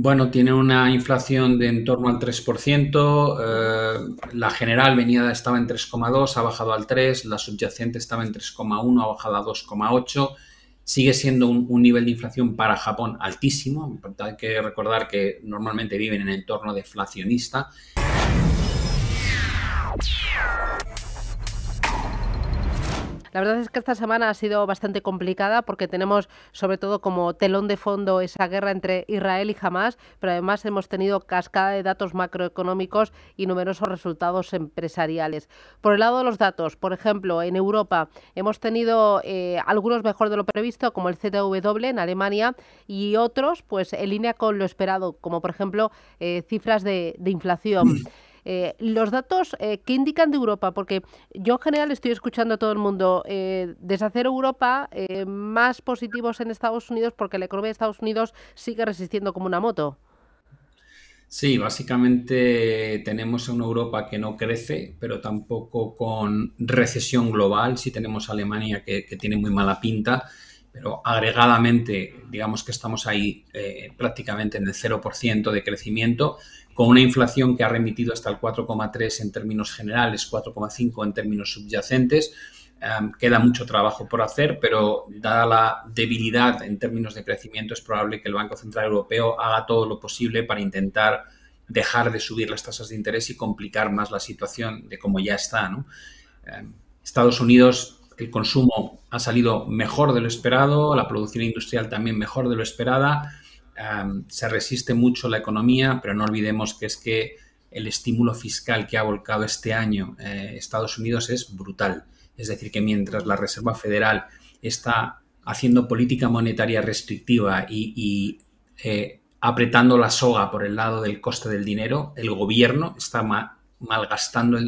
Bueno, tiene una inflación de en torno al 3%, eh, la general venía, estaba en 3,2, ha bajado al 3, la subyacente estaba en 3,1, ha bajado a 2,8. Sigue siendo un, un, nivel de inflación para Japón altísimo. Hay que recordar que normalmente viven en entorno deflacionista. La verdad es que esta semana ha sido bastante complicada porque tenemos sobre todo como telón de fondo esa guerra entre Israel y Hamas, pero además hemos tenido cascada de datos macroeconómicos y numerosos resultados empresariales. Por el lado de los datos, por ejemplo, en Europa hemos tenido eh, algunos mejor de lo previsto, como el ZW en Alemania, y otros pues en línea con lo esperado, como por ejemplo eh, cifras de, de inflación. Eh, los datos eh, que indican de Europa, porque yo en general estoy escuchando a todo el mundo eh, deshacer Europa más positivos en Estados Unidos porque la economía de Estados Unidos sigue resistiendo como una moto. Sí, básicamente tenemos una Europa que no crece, pero tampoco con recesión global. Sí tenemos Alemania que, tiene muy mala pinta, pero agregadamente, digamos que estamos ahí prácticamente en el 0% de crecimiento con una inflación que ha remitido hasta el 4,3 en términos generales, 4,5 en términos subyacentes. Em, queda mucho trabajo por hacer, pero dada la debilidad en términos de crecimiento, es probable que el Banco Central Europeo haga todo lo posible para intentar dejar de subir las tasas de interés y complicar más la situación de cómo ya está. Em, Estados Unidos, el consumo ha salido mejor de lo esperado, la producción industrial también mejor de lo esperada se resiste mucho la economía, pero no olvidemos que es que el estímulo fiscal que ha volcado este año eh, Estados Unidos es brutal. Es decir, que mientras la Reserva Federal está haciendo política monetaria restrictiva y, eh, apretando la soga por el lado del coste del dinero, el gobierno está malgastando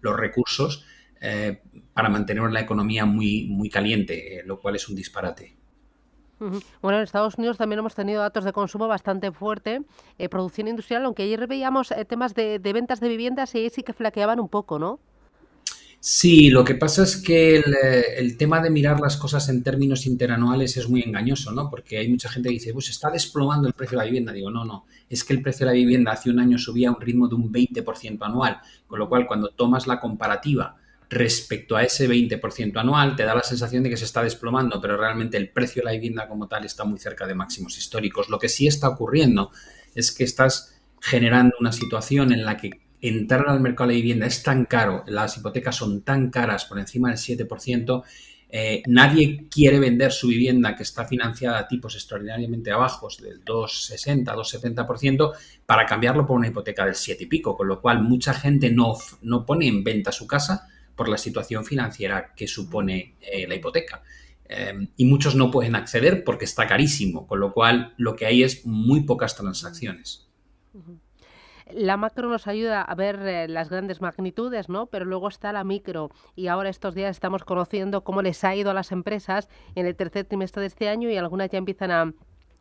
los recursos eh, para mantener la economía muy, muy caliente, lo cual es un disparate. Bueno, en Estados Unidos también hemos tenido datos de consumo bastante fuerte, eh, producción industrial, aunque ayer veíamos eh, temas de, ventas de viviendas y ahí sí que flaqueaban un poco, ¿no? Sí, lo que pasa es que eh, el, tema de mirar las cosas en términos interanuales es muy engañoso, ¿no? Porque hay mucha gente que dice, pues está desplomando el precio de la vivienda. Digo, no, no, es que el precio de la vivienda hace un año subía a un ritmo de un 20% anual, con lo cual cuando tomas la comparativa respecto a ese 20% anual, te da la sensación de que se está desplomando, pero realmente el precio de la vivienda como tal está muy cerca de máximos históricos. Lo que sí está ocurriendo es que estás generando una situación en la que entrar al mercado de la vivienda es tan caro, las hipotecas son tan caras por encima del 7%, eh, nadie quiere vender su vivienda que está financiada a tipos extraordinariamente bajos del 2,60, 2,70% para cambiarlo por una hipoteca del 7 y pico, con lo cual mucha gente no, no pone en venta su casa por la situación financiera que supone eh, la hipoteca. Eh, y muchos no pueden acceder porque está carísimo, con lo cual lo que hay es muy pocas transacciones. La macro nos ayuda a ver eh, las grandes magnitudes, ¿no? Pero luego está la micro y ahora estos días estamos conociendo cómo les ha ido a las empresas en el tercer trimestre de este año y algunas ya empiezan a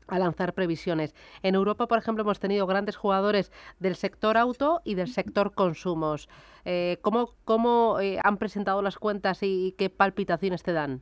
a lanzar previsiones. En Europa, por ejemplo, hemos tenido grandes jugadores del sector auto y del sector consumos. Eh, ¿Cómo, eh, han presentado las cuentas y qué palpitaciones te dan?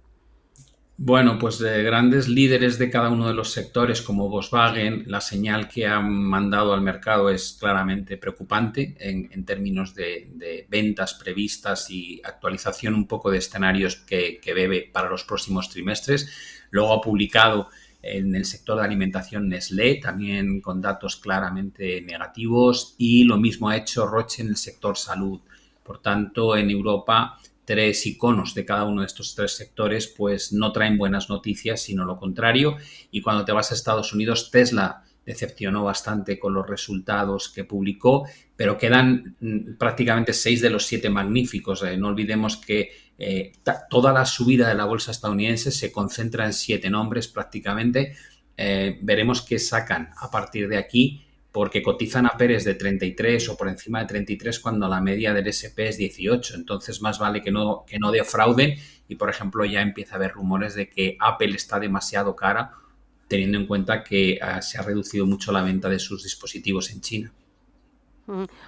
Bueno, pues de grandes líderes de cada uno de los sectores como Volkswagen, la señal que han mandado al mercado es claramente preocupante en, términos de, ventas previstas y actualización un poco de escenarios que, que bebe para los próximos trimestres. Luego ha publicado en el sector de alimentación Nestlé, también con datos claramente negativos, y lo mismo ha hecho Roche en el sector salud. Por tanto, en Europa, tres iconos de cada uno de estos tres sectores, pues no traen buenas noticias, sino lo contrario. Y cuando te vas a Estados Unidos, Tesla decepcionó bastante con los resultados que publicó, pero quedan mm, prácticamente seis de los siete magníficos. Eh, no olvidemos que eh, toda la subida de la bolsa estadounidense se concentra en siete nombres prácticamente. Eh, veremos qué sacan a partir de aquí, porque cotizan a Pérez de 33 o por encima de 33 cuando la media del SP es 18. Entonces, más vale que no, que no defrauden. Y, por ejemplo, ya empieza a haber rumores de que Apple está demasiado cara, teniendo en cuenta que ah, se ha reducido mucho la venta de sus dispositivos en China.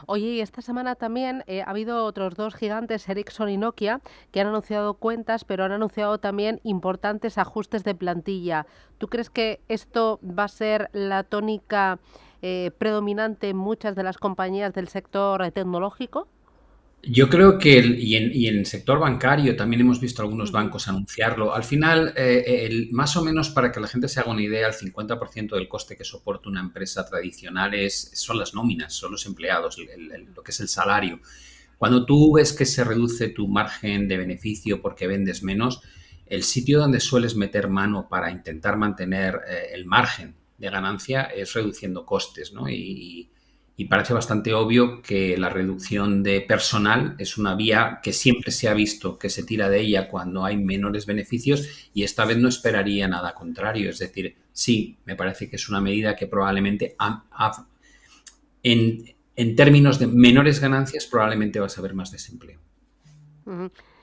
Oye, y esta semana también eh, ha habido otros dos gigantes, Ericsson y Nokia, que han anunciado cuentas, pero han anunciado también importantes ajustes de plantilla. ¿Tú crees que esto va a ser la tónica eh, predominante en muchas de las compañías del sector tecnológico? Yo creo que, y, en, el sector bancario también hemos visto algunos bancos anunciarlo, al final, eh, más o menos para que la gente se haga una idea, el 50% del coste que soporta una empresa tradicional es, son las nóminas, son los empleados, lo que es el salario. Cuando tú ves que se reduce tu margen de beneficio porque vendes menos, el sitio donde sueles meter mano para intentar mantener eh, el margen de ganancia es reduciendo costes, ¿no? Y, y parece bastante obvio que la reducción de personal es una vía que siempre se ha visto que se tira de ella cuando hay menores beneficios y esta vez no esperaría nada contrario. Es decir, sí, me parece que es una medida que probablemente en, términos de menores ganancias probablemente vas a ver más desempleo.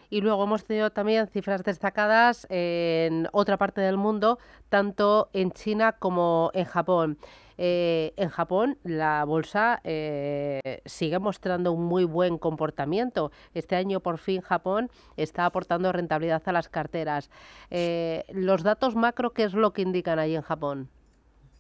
Y luego hemos tenido también cifras destacadas en otra parte del mundo, tanto en China como en Japón. Eh, en Japón la bolsa eh, sigue mostrando un muy buen comportamiento. Este año por fin Japón está aportando rentabilidad a las carteras. Eh, los datos macro, ¿qué es lo que indican ahí en Japón?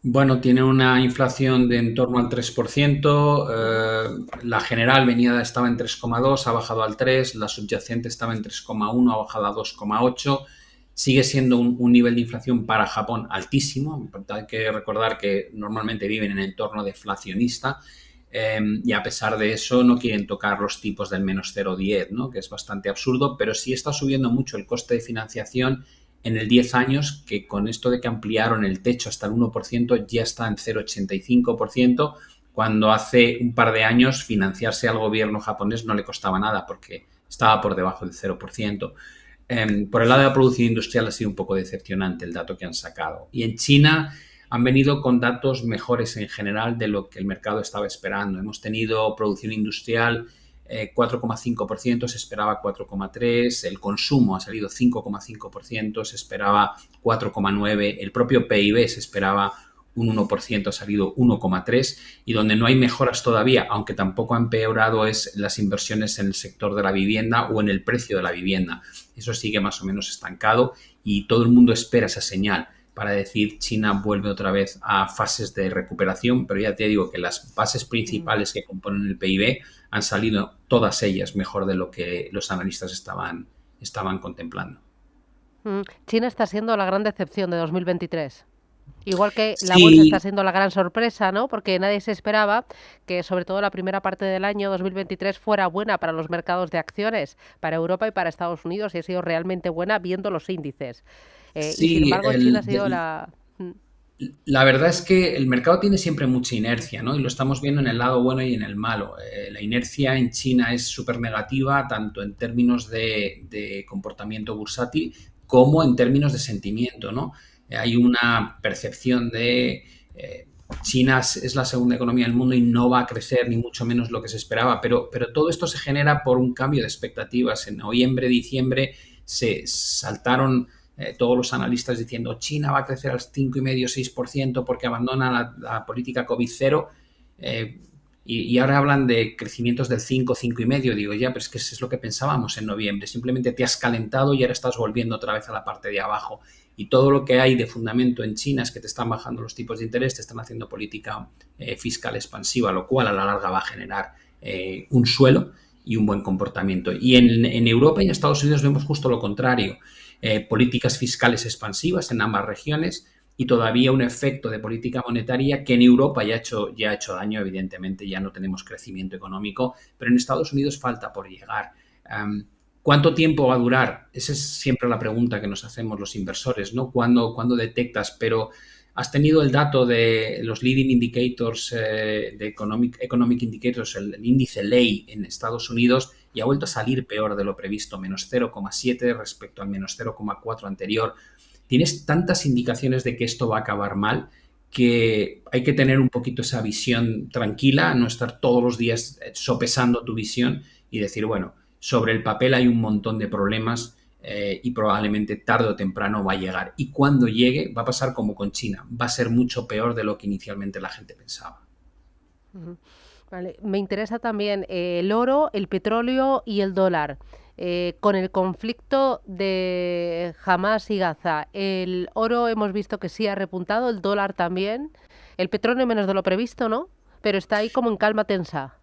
Bueno, tiene una inflación de en torno al 3%, la general venida estaba en 3,2, ha bajado al 3, la subyacente estaba en 3,1, ha bajado a 2,8 sigue siendo un, nivel de inflación para Japón altísimo. Hay que recordar que normalmente viven en entorno deflacionista em, y a pesar de eso no quieren tocar los tipos del menos 0,10, ¿no? que es bastante absurdo, pero sí está subiendo mucho el coste de financiación en el 10 años, que con esto de que ampliaron el techo hasta el 1% ya está en 0,85%, cuando hace un par de años financiarse al gobierno japonés no le costaba nada porque estaba por debajo del 0%. Em, por el lado de la producción industrial ha sido un poco decepcionante el dato que han sacado. Y en China han venido con datos mejores en general de lo que el mercado estaba esperando. Hemos tenido producción industrial 4,5%, eh, se esperaba 4,3%, el consumo ha salido 5,5%, se esperaba 4,9%, el propio PIB se esperaba un 1%, ha salido 1,3% y donde no hay mejoras todavía, aunque tampoco ha empeorado, es las inversiones en el sector de la vivienda o en el precio de la vivienda. Eso sigue más o menos estancado y todo el mundo espera esa señal para decir China vuelve otra vez a fases de recuperación, pero ya te digo que las bases principales que componen el PIB han salido todas ellas mejor de lo que los analistas estaban, estaban contemplando. Mm, China está siendo la gran decepción de 2023. Igual que la bolsa está siendo la gran sorpresa, ¿no? Porque nadie se esperaba que, sobre todo la primera parte del año 2023, fuera buena para los mercados de acciones, para Europa y para Estados Unidos, y ha sido realmente buena viendo los índices. Eh, y sin embargo, China ha sido la. Mm. La verdad es que el mercado tiene siempre mucha inercia, ¿no? Y lo estamos viendo en el lado bueno y en el malo. Eh, la inercia en China es súper negativa, tanto en términos de, de comportamiento bursátil como en términos de sentimiento, ¿no? Hay una percepción de eh, China es la segunda economía del mundo y no va a crecer ni mucho menos lo que se esperaba, pero, pero todo esto se genera por un cambio de expectativas. En noviembre, diciembre se saltaron eh, todos los analistas diciendo China va a crecer al 5,5-6% porque abandona la, política COVID-0. Eh, y, y, ahora hablan de crecimientos del 5, 5,5. Digo, ya, pero es que eso es lo que pensábamos en noviembre. Simplemente te has calentado y ahora estás volviendo otra vez a la parte de abajo y todo lo que hay de fundamento en China es que te están bajando los tipos de interés, te están haciendo política eh, fiscal expansiva, lo cual a la larga va a generar eh, un suelo y un buen comportamiento. Y en, Europa y en Estados Unidos vemos justo lo contrario, eh, políticas fiscales expansivas en ambas regiones y todavía un efecto de política monetaria que en Europa ya ha hecho, ya ha hecho daño, evidentemente ya no tenemos crecimiento económico, pero en Estados Unidos falta por llegar. ¿Cuánto tiempo va a durar? Esa es siempre la pregunta que nos hacemos los inversores, ¿no? ¿Cuándo, detectas? Pero has tenido el dato de los leading indicators, eh, de economic, economic indicators, el, índice ley en Estados Unidos, y ha vuelto a salir peor de lo previsto, menos 0,7 respecto al menos 0,4 anterior. Tienes tantas indicaciones de que esto va a acabar mal que hay que tener un poquito esa visión tranquila, no estar todos los días eh, sopesando tu visión y decir, bueno, sobre el papel hay un montón de problemas eh, y probablemente tarde o temprano va a llegar. Y cuando llegue va a pasar como con China, va a ser mucho peor de lo que inicialmente la gente pensaba. Me interesa también eh, el oro, el petróleo y el dólar. Eh, con el conflicto de Hamas y Gaza, el oro hemos visto que sí ha repuntado, el dólar también, el petróleo menos de lo previsto, ¿no? Pero está ahí como en calma tensa.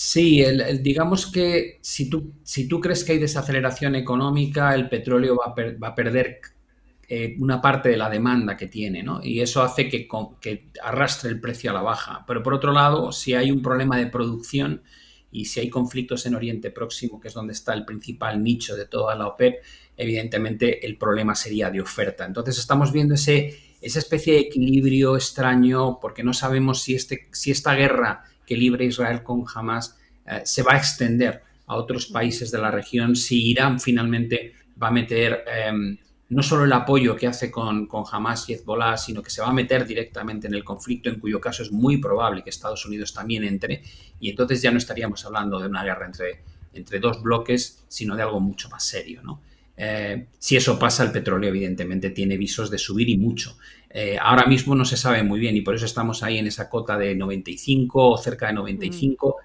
Sí, digamos que si tú, si tú crees que hay desaceleración económica, el petróleo va a, perder eh, una parte de la demanda que tiene, ¿no? Y eso hace que, que, arrastre el precio a la baja. Pero por otro lado, si hay un problema de producción y si hay conflictos en Oriente Próximo, que es donde está el principal nicho de toda la OPEP, evidentemente el problema sería de oferta. Entonces estamos viendo ese, esa especie de equilibrio extraño porque no sabemos si, este, si esta guerra que libre Israel con Hamas eh, se va a extender a otros países de la región, si Irán finalmente va a meter em, no solo el apoyo que hace con, con, Hamas y Hezbollah, sino que se va a meter directamente en el conflicto, en cuyo caso es muy probable que Estados Unidos también entre, y entonces ya no estaríamos hablando de una guerra entre, entre dos bloques, sino de algo mucho más serio. Eh, si eso pasa, el petróleo evidentemente tiene visos de subir y mucho. Eh, ahora mismo no se sabe muy bien y por eso estamos ahí en esa cota de 95 o cerca de 95,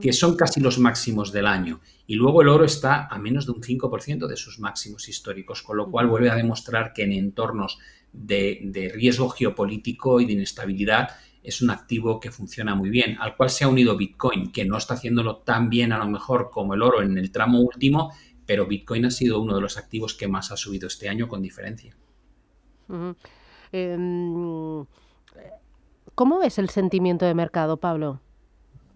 que son casi los máximos del año. Y luego el oro está a menos de un 5% de sus máximos históricos, con lo cual vuelve a demostrar que en entornos de, de riesgo geopolítico y de inestabilidad es un activo que funciona muy bien, al cual se ha unido Bitcoin, que no está haciéndolo tan bien a lo mejor como el oro en el tramo último, pero Bitcoin ha sido uno de los activos que más ha subido este año con diferencia. Em, ¿Cómo ves el sentimiento de mercado, Pablo?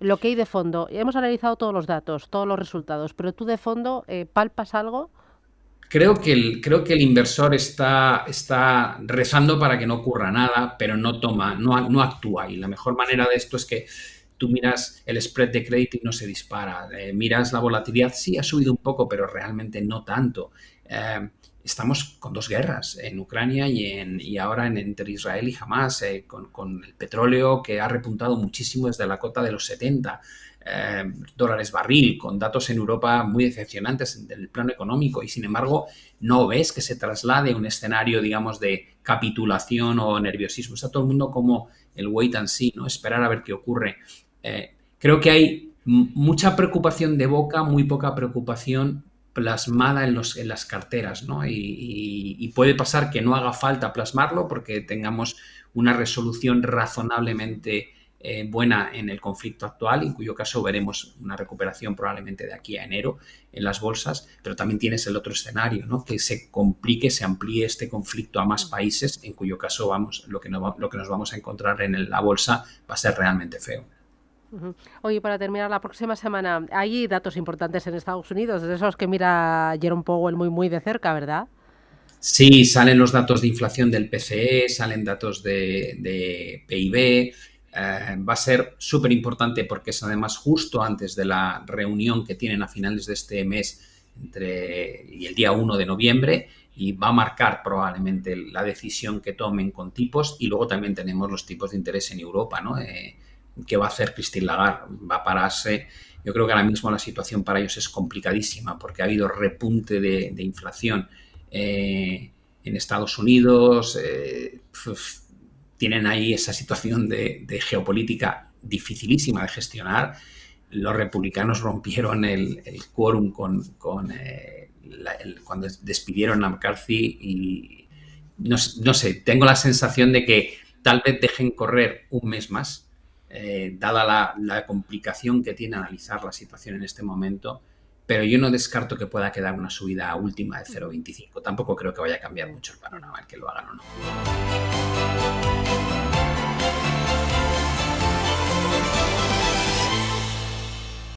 Lo que hay de fondo. Hemos analizado todos los datos, todos los resultados, pero tú de fondo, eh, ¿palpas algo? Creo que, el, creo que el inversor está, está rezando para que no ocurra nada, pero no toma, no, no actúa. Y la mejor manera de esto es que tú miras el spread de crédito y no se dispara. Eh, miras la volatilidad, sí ha subido un poco, pero realmente no tanto. Eh, estamos con dos guerras, en Ucrania y, en, y ahora en, entre Israel y Hamas, eh, con, el petróleo que ha repuntado muchísimo desde la cota de los 70. dólares barril, con datos en Europa muy decepcionantes en el plano económico y sin embargo no ves que se traslade un escenario, digamos, de capitulación o nerviosismo. Está todo el mundo como el wait and see, ¿no? Esperar a ver qué ocurre. Eh, creo que hay mucha preocupación de boca, muy poca preocupación plasmada en, los, en las carteras, ¿no? Y, puede pasar que no haga falta plasmarlo porque tengamos una resolución razonablemente eh, buena en el conflicto actual, en cuyo caso veremos una recuperación probablemente de aquí a enero en las bolsas, pero también tienes el otro escenario, ¿no? Que se complique, se amplíe este conflicto a más países, en cuyo caso vamos, lo que, lo que nos vamos a encontrar en la bolsa va a ser realmente feo. Oye, para terminar, la próxima semana hay datos importantes en Estados Unidos, de esos que mira Jerome Powell muy, muy de cerca, ¿verdad? Sí, salen los datos de inflación del PCE, salen datos de, PIB. Eh, va a ser súper importante porque es además justo antes de la reunión que tienen a finales de este mes entre, y el día 1 de noviembre y va a marcar probablemente la decisión que tomen con tipos y luego también tenemos los tipos de interés en Europa, ¿no? Eh, ¿Qué va a hacer Christine Lagarde? ¿Va a pararse? Yo creo que ahora mismo la situación para ellos es complicadísima porque ha habido repunte de, inflación eh, en Estados Unidos. Eh, tienen ahí esa situación de, geopolítica dificilísima de gestionar. Los republicanos rompieron el, quórum con, eh, cuando despidieron a McCarthy y no sé, tengo la sensación de que tal vez dejen correr un mes más eh, dada la, complicación que tiene analizar la situación en este momento, pero yo no descarto que pueda quedar una subida última de 0,25. Tampoco creo que vaya a cambiar mucho el panorama, el que lo hagan o no.